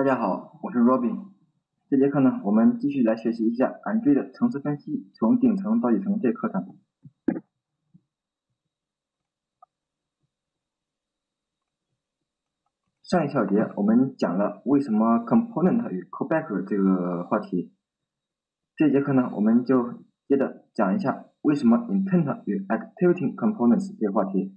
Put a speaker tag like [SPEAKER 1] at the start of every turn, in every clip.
[SPEAKER 1] 大家好，我是 Robin。这节课呢，我们继续来学习一下 Android 层次分析，从顶层到底层这课程。上一小节我们讲了为什么 Component 与 Callback 这个话题。这节课呢，我们就接着讲一下为什么 Intent 与 Activity Components 这个话题，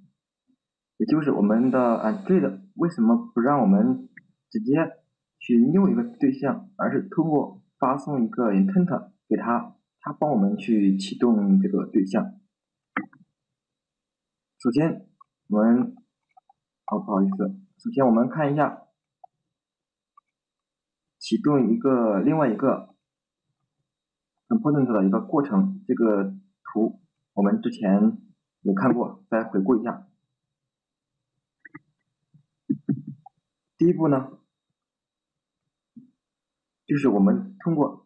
[SPEAKER 1] 也就是我们的 Android 为什么不让我们直接去 new 一个对象，而是通过发送一个 intent 给他，他帮我们去启动这个对象。首先，我们，哦不好意思，首先我们看一下启动一个另外一个 component 的一个过程。这个图我们之前也看过，再回顾一下。第一步呢。就是我们通过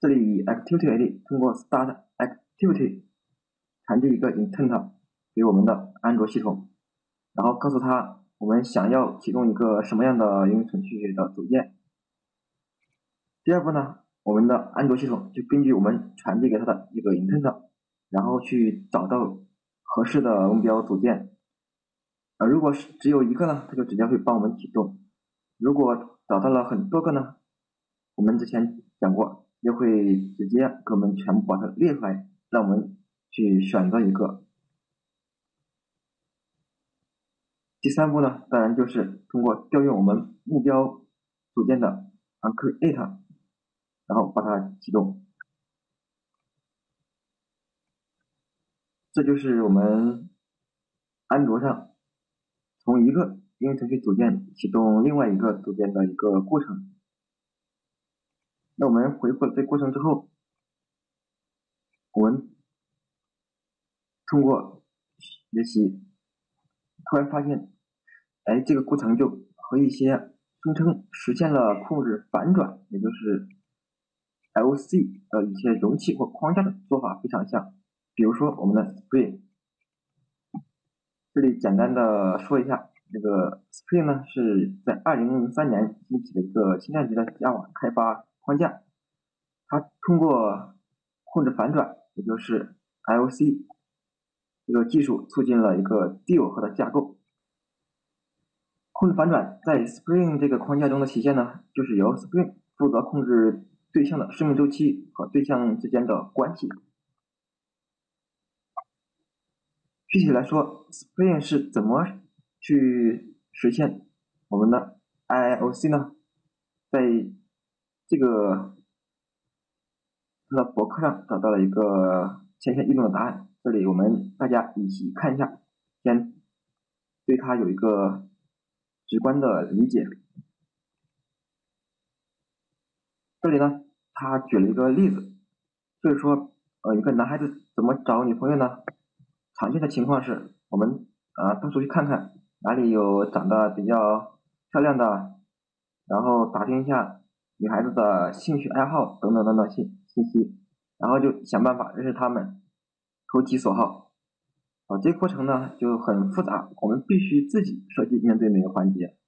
[SPEAKER 1] 这里以 activity 为例通过 start activity 传递一个 intent 给我们的安卓系统，然后告诉他我们想要启动一个什么样的应用程序的组件。第二步呢，我们的安卓系统就根据我们传递给他的一个 intent，然后去找到合适的目标组件。啊，如果是只有一个呢，它就直接会帮我们启动；如果找到了很多个呢？我们之前讲过，就会直接给我们全部把它列出来，让我们去选择一个。第三步呢，当然就是通过调用我们目标组件的 onCreate，然后把它启动。这就是我们安卓上从一个应用程序组件启动另外一个组件的一个过程。那我们回顾了这过程之后，我们通过学习，突然发现，哎，这个过程就和一些声称实现了控制反转，也就是 LC 的一些容器或框架的做法非常像。比如说我们的 Spring，这里简单的说一下，这个 Spring 呢是在2003年兴起的一个轻量级的 Java 开发。框架，它通过控制反转，也就是 IOC 这个技术，促进了一个低耦合的架构。控制反转在 Spring 这个框架中的体现呢，就是由 Spring 负责控制对象的生命周期和对象之间的关系。具体来说，Spring 是怎么去实现我们的 IOC 呢？在这个他的博客上找到了一个浅显易懂的答案，这里我们大家一起看一下，先对它有一个直观的理解。这里呢，他举了一个例子，就是说，呃，一个男孩子怎么找女朋友呢？常见的情况是我们啊到处去看看，哪里有长得比较漂亮的，然后打听一下。女孩子的兴趣爱好等等等等信信息，然后就想办法认识他们，投其所好。啊，这个过程呢就很复杂，我们必须自己设计面对每个环节。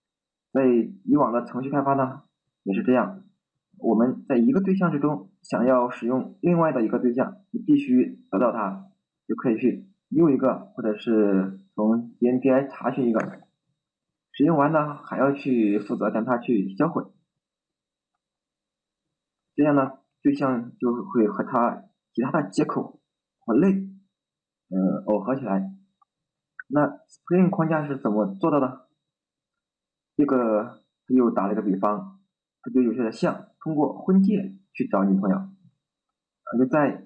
[SPEAKER 1] 在以以往的程序开发呢也是这样，我们在一个对象之中想要使用另外的一个对象，你必须得到它，就可以去用一个，或者是从 DNDI 查询一个，使用完呢还要去负责将它去销毁。这样呢，对象就会和它其他的接口和类，呃，耦合起来。那 Spring 框架是怎么做到的？这个又打了一个比方，它就有些像通过婚介去找女朋友，就在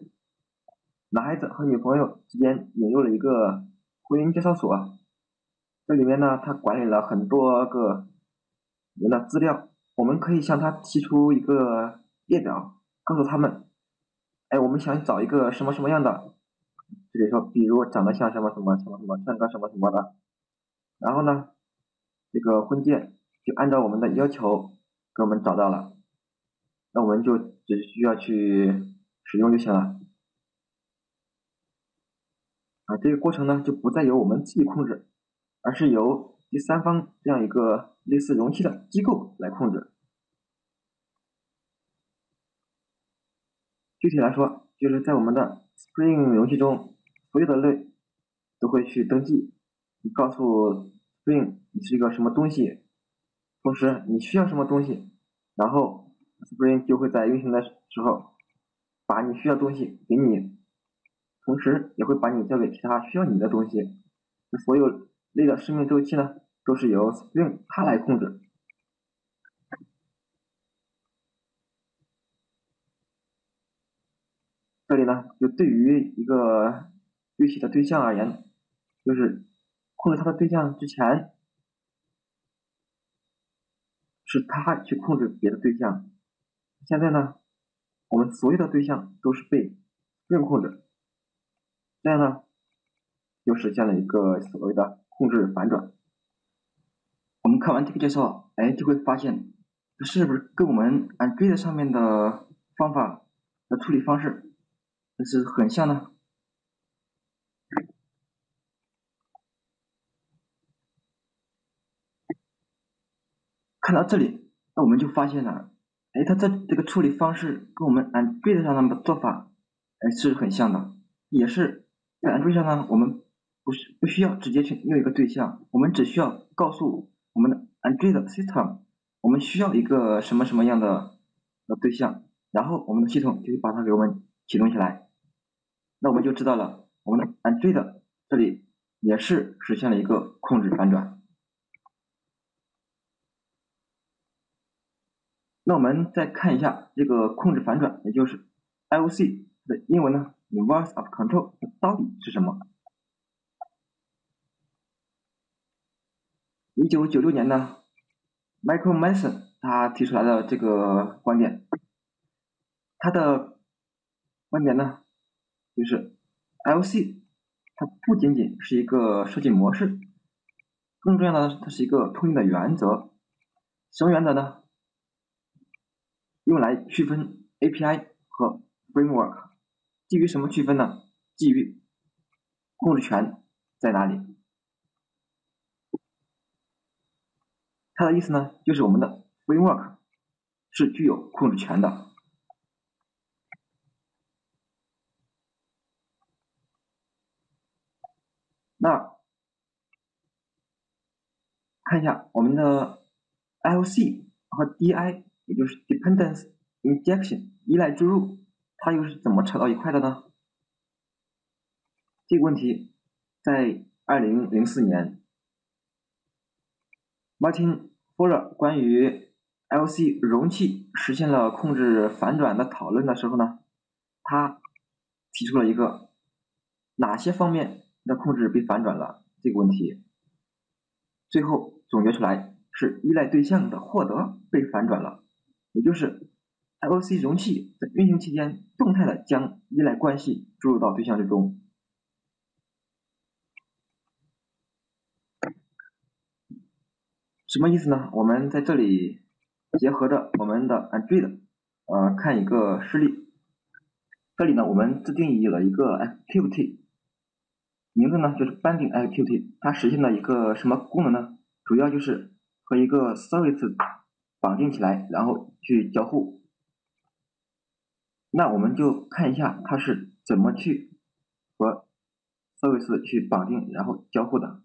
[SPEAKER 1] 男孩子和女朋友之间引入了一个婚姻介绍所。这里面呢，它管理了很多个人的资料，我们可以向他提出一个。列表告诉他们，哎，我们想找一个什么什么样的，这里说，比如长得像什么什么什么什么，唱歌什么什么的，然后呢，这个婚介就按照我们的要求给我们找到了，那我们就只需要去使用就行了，啊，这个过程呢就不再由我们自己控制，而是由第三方这样一个类似容器的机构来控制。具体来说，就是在我们的 Spring 容器中，所有的类都会去登记，你告诉 Spring 你是一个什么东西，同时你需要什么东西，然后 Spring 就会在运行的时候把你需要东西给你，同时也会把你交给其他需要你的东西。所有类的生命周期呢，都是由 Spring 它来控制。这里呢，就对于一个具体的对象而言，就是控制它的对象之前，是它去控制别的对象。现在呢，我们所有的对象都是被任控制，这样呢，就实现了一个所谓的控制反转。我们看完这个介绍，哎，就会发现，这是不是跟我们 Android 上面的方法的处理方式？这是很像的。看到这里，那我们就发现了，哎，它这这个处理方式跟我们 Android 上的做法，哎，是很像的。也是在 Android 上呢，我们不是不需要直接去用一个对象，我们只需要告诉我们的 Android system，我们需要一个什么什么样的的对象，然后我们的系统就会把它给我们启动起来。那我们就知道了，我们的 Android 这里也是实现了一个控制反转。那我们再看一下这个控制反转，也就是 IOC 的英文呢，Inverse of Control 它到底是什么？一九九六年呢，Michael Mason 他提出来的这个观点，他的观点呢？就是，LC 它不仅仅是一个设计模式，更重要的它是一个通用的原则。什么原则呢？用来区分 API 和 Framework。基于什么区分呢？基于控制权在哪里？它的意思呢，就是我们的 Framework 是具有控制权的。那看一下我们的 IOC 和 DI，也就是 Dependence Injection 依赖注入，它又是怎么扯到一块的呢？这个问题在二零零四年，Martin Fowler 关于 IOC 容器实现了控制反转的讨论的时候呢，他提出了一个哪些方面？那控制被反转了这个问题，最后总结出来是依赖对象的获得被反转了，也就是 IOC 容器在运行期间动态的将依赖关系注入到对象之中。什么意思呢？我们在这里结合着我们的 Android，呃，看一个示例。这里呢，我们自定义了一个 Activity。名字呢就是 binding act，它实现了一个什么功能呢？主要就是和一个 Service 绑定起来，然后去交互。那我们就看一下它是怎么去和 Service 去绑定，然后交互的。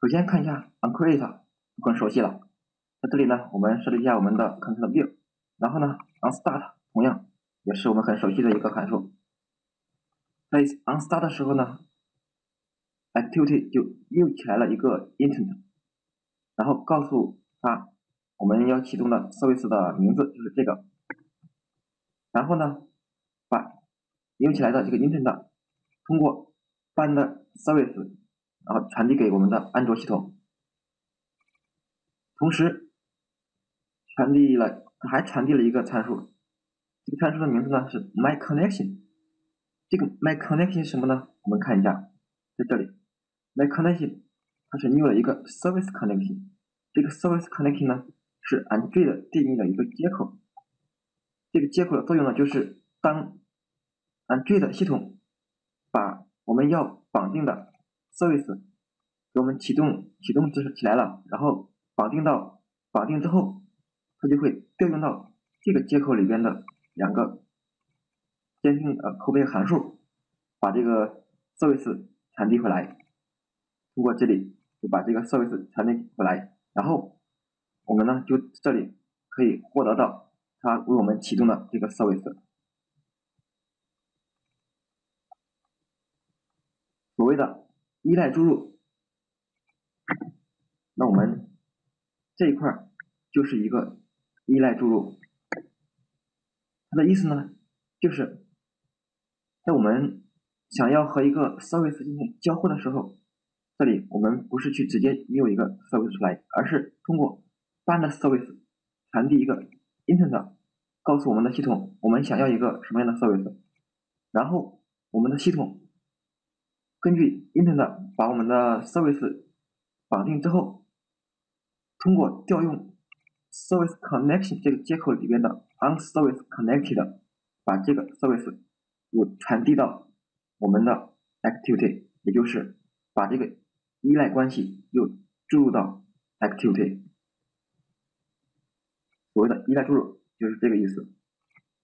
[SPEAKER 1] 首先看一下 OnCreate，很熟悉了。在这里呢，我们设置一下我们的 Control View，然后呢 OnStart 同样也是我们很熟悉的一个函数。在 on start 的时候呢，activity 就又起来了一个 intent，然后告诉他我们要启动的 service 的名字就是这个，然后呢，把用起来的这个 intent 通过 bind service，然后传递给我们的安卓系统，同时传递了还传递了一个参数，这个参数的名字呢是 my connection。这个 my connection 什么呢？我们看一下，在这里，my connection 它是用了一个 service connection。这个 service connection 呢是 Android 定义的一个接口。这个接口的作用呢就是当 Android 系统把我们要绑定的 service 给我们启动启动就是起来了，然后绑定到绑定之后，它就会调用到这个接口里边的两个监听呃后边函数，把这个 service 传递回来，通过这里就把这个 service 传递回来，然后我们呢就这里可以获得到它为我们启动的这个 service。所谓的依赖注入，那我们这一块就是一个依赖注入，它的意思呢，就是在我们想要和一个 service 进行交互的时候，这里我们不是去直接有一个 service 出来，而是通过 find service 传递一个 intent，告诉我们的系统我们想要一个什么样的 service，然后我们的系统。根据 intent 把我们的 service 绑定之后，通过调用 service connection 这个接口里边的 on service connected，把这个 service 又传递到我们的 activity，也就是把这个依赖关系又注入到 activity。所谓的依赖注入就是这个意思。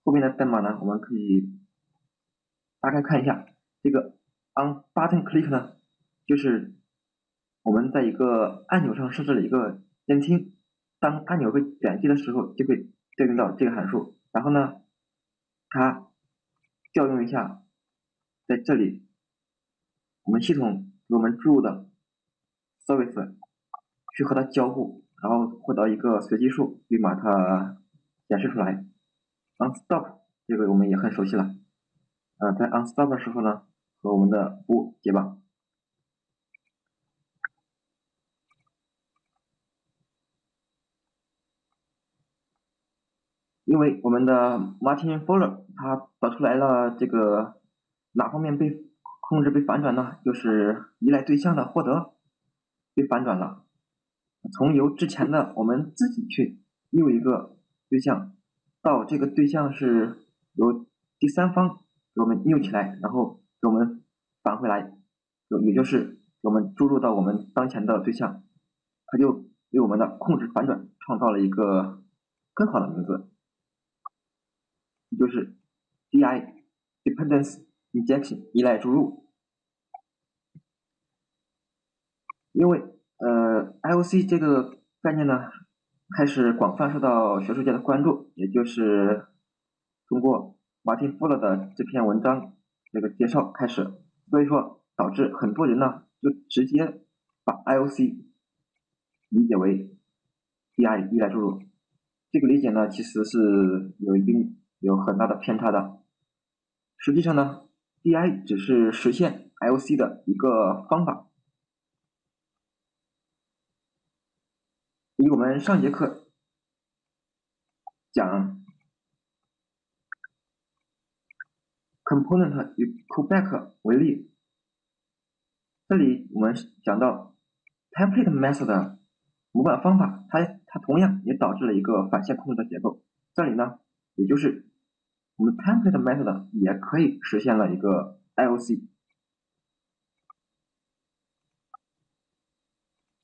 [SPEAKER 1] 后面的代码呢，我们可以大概看一下这个。on button click 呢，就是我们在一个按钮上设置了一个监听，当按钮被点击的时候，就会调用到这个函数。然后呢，它调用一下，在这里，我们系统给我们注入的 service 去和它交互，然后获得一个随机数，并把它显示出来。on stop 这个我们也很熟悉了，嗯，在 on stop 的时候呢。和我们的服务解绑，因为我们的 Martin Fowler 他导出来了这个哪方面被控制被反转呢？就是依赖对象的获得被反转了，从由之前的我们自己去有一个对象，到这个对象是由第三方给我们扭起来，然后。给我们返回来，就也就是给我们注入到我们当前的对象，它就为我们的控制反转创造了一个更好的名字，就是 DI Dependence Injection 依赖注入。因为呃 IOC 这个概念呢，开始广泛受到学术界的关注，也就是通过马丁·富勒的这篇文章。这个介绍开始，所以说导致很多人呢就直接把 IOC 理解为 DI 依赖注入，这个理解呢其实是有一定有很大的偏差的。实际上呢，DI 只是实现 IOC 的一个方法。以我们上节课讲。component 与 callback 为例，这里我们讲到 template method 模板方法，它它同样也导致了一个反线控制的结构。这里呢，也就是我们 template method 也可以实现了一个 IOC。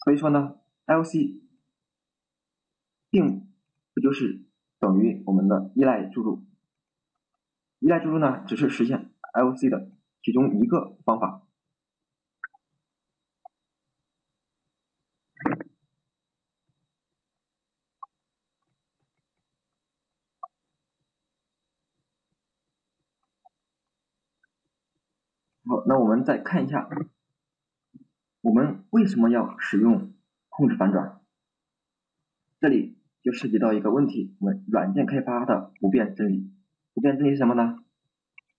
[SPEAKER 1] 所以说呢，IOC 并不就是等于我们的依赖注入。依赖注入呢，只是实现 IOC 的其中一个方法。好，那我们再看一下，我们为什么要使用控制反转？这里就涉及到一个问题，我们软件开发的不变真理。不变真理是什么呢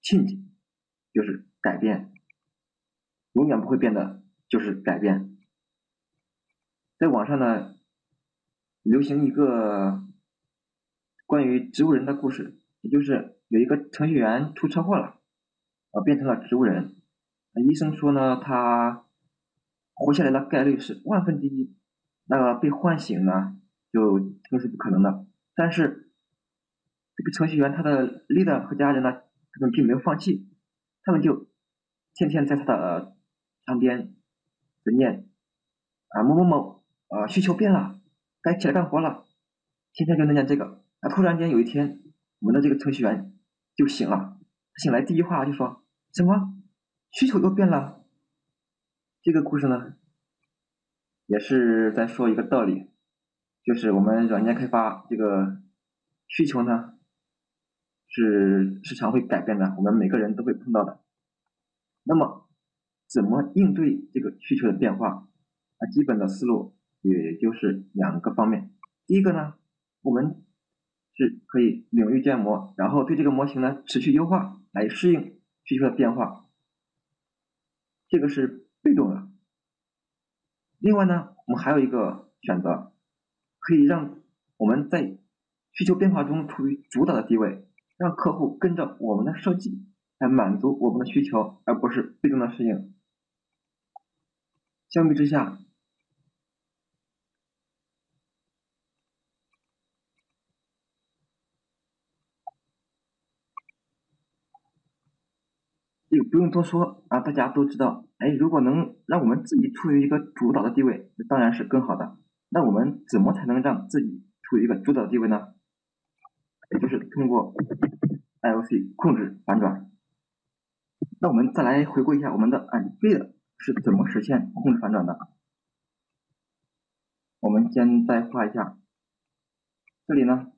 [SPEAKER 1] ？change 就是改变，永远不会变的，就是改变。在网上呢，流行一个关于植物人的故事，也就是有一个程序员出车祸了，呃，变成了植物人。医生说呢，他活下来的概率是万分之一，那个被唤醒呢，就更是不可能的。但是这个程序员他的 leader 和家人呢，他们并没有放弃，他们就天天在他的旁边念啊某某某啊需求变了，该起来干活了，天天就念这个。啊突然间有一天，我们的这个程序员就醒了，醒来第一句话就说什么需求都变了。这个故事呢，也是在说一个道理，就是我们软件开发这个需求呢，是时常会改变的，我们每个人都会碰到的。那么，怎么应对这个需求的变化？啊，基本的思路也就是两个方面。第一个呢，我们是可以领域建模，然后对这个模型呢持续优化，来适应需求的变化。这个是被动的。另外呢，我们还有一个选择，可以让我们在需求变化中处于主导的地位，让客户跟着我们的设计。来满足我们的需求，而不是被动的适应。相比之下，就不用多说啊，大家都知道。哎，如果能让我们自己处于一个主导的地位，那当然是更好的。那我们怎么才能让自己处于一个主导地位呢？也就是通过 IOC 控制反转。那我们再来回顾一下我们的 Android 是怎么实现控制反转的。我们先再画一下，这里呢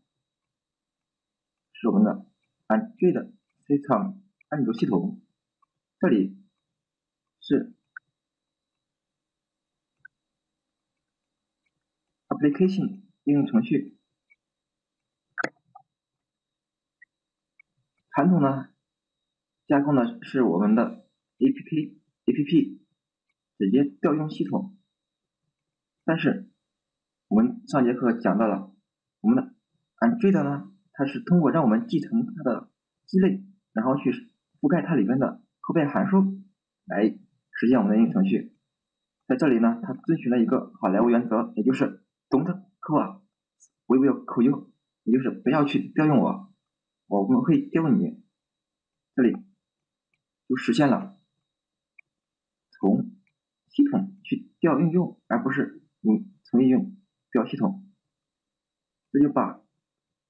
[SPEAKER 1] 是我们的 Android System 安卓系统，这里是 Application 应用程序，传统呢。架构呢是我们的 APK APP 直接调用系统，但是我们上节课讲到了，我们的 Android 呢，它是通过让我们继承它的基类，然后去覆盖它里面的后边函数来实现我们的应用程序。在这里呢，它遵循了一个好莱坞原则，也就是 Don't call，we will call you，也就是不要去调用我，我们会调用你。这里。就实现了从系统去调应用，而不是你从应用调系统，这就把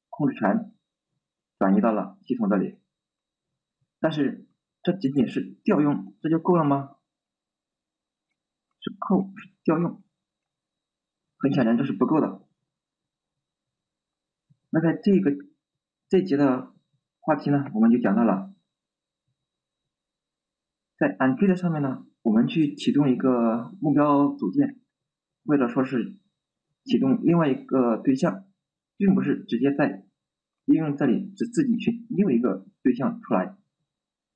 [SPEAKER 1] 控制权转移到了系统这里。但是这仅仅是调用，这就够了吗？是扣是调用，很显然这是不够的。那在这个这节的话题呢，我们就讲到了。在 Android 上面呢，我们去启动一个目标组件，或者说是启动另外一个对象，并不是直接在应用这里只自己去另一个对象出来，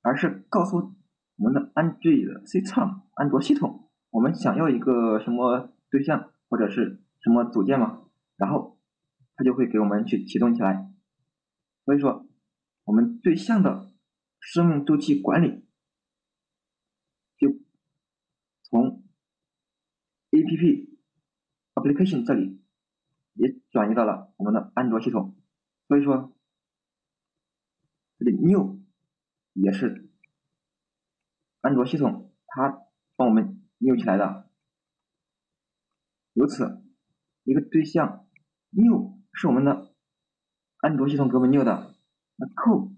[SPEAKER 1] 而是告诉我们的 Android C 仓安卓系统，我们想要一个什么对象或者是什么组件嘛，然后它就会给我们去启动起来。所以说，我们对象的生命周期管理就。从 A P P Application 这里也转移到了我们的安卓系统，所以说这里 New 也是安卓系统它帮我们 New 起来的，由此一个对象 New 是我们的安卓系统给我们扭的，那扣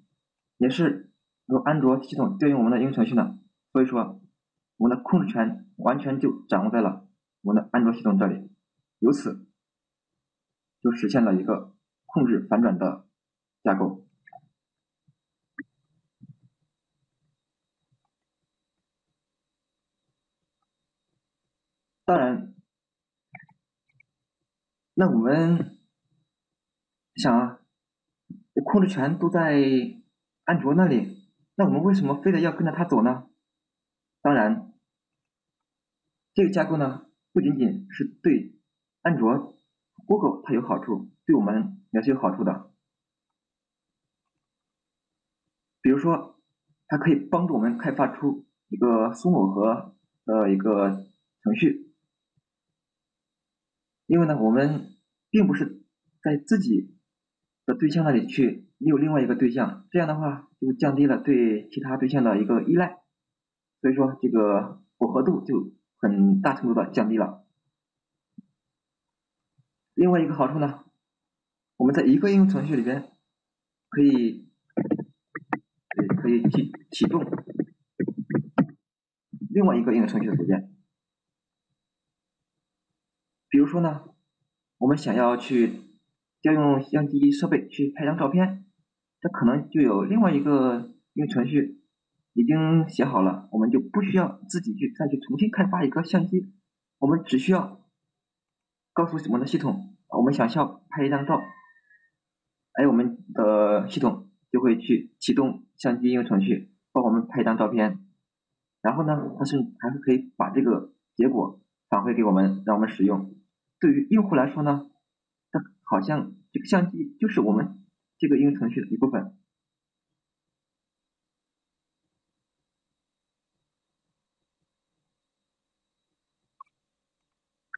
[SPEAKER 1] 也是由安卓系统调用我们的应用程序的，所以说。我们的控制权完全就掌握在了我们的安卓系统这里，由此就实现了一个控制反转的架构。当然，那我们想啊，控制权都在安卓那里，那我们为什么非得要跟着他走呢？当然。这个架构呢，不仅仅是对安卓、Google 它有好处，对我们也是有好处的。比如说，它可以帮助我们开发出一个松耦合的一个程序，因为呢，我们并不是在自己的对象那里去有另外一个对象，这样的话就降低了对其他对象的一个依赖，所以说这个耦合度就。很大程度的降低了。另外一个好处呢，我们在一个应用程序里边可以，对，可以启启动另外一个应用程序的组件。比如说呢，我们想要去调用相机设备去拍张照片，这可能就有另外一个应用程序已经写好了，我们就不需要自己去再去重新开发一个相机，我们只需要告诉我们的系统，我们想要拍一张照。哎，我们的系统就会去启动相机应用程序，帮我们拍一张照片，然后呢，它是还是可以把这个结果返回给我们，让我们使用。对于用户来说呢，它好像这个相机就是我们这个应用程序的一部分。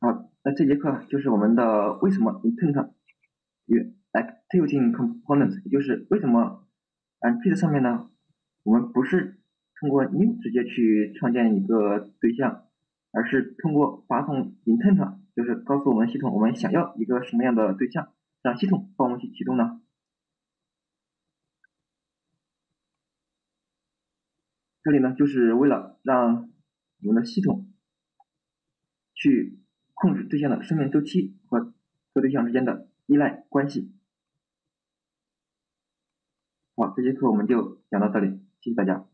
[SPEAKER 1] 好，那这节课就是我们的为什么 intent 与。Activity components，也就是为什么 Android 上面呢，我们不是通过 new 直接去创建一个对象，而是通过发送 intent，就是告诉我们系统我们想要一个什么样的对象，让系统帮我们去启动呢？这里呢，就是为了让我们的系统去控制对象的生命周期和和对象之间的依赖关系。好，这节课我们就讲到这里，谢谢大家。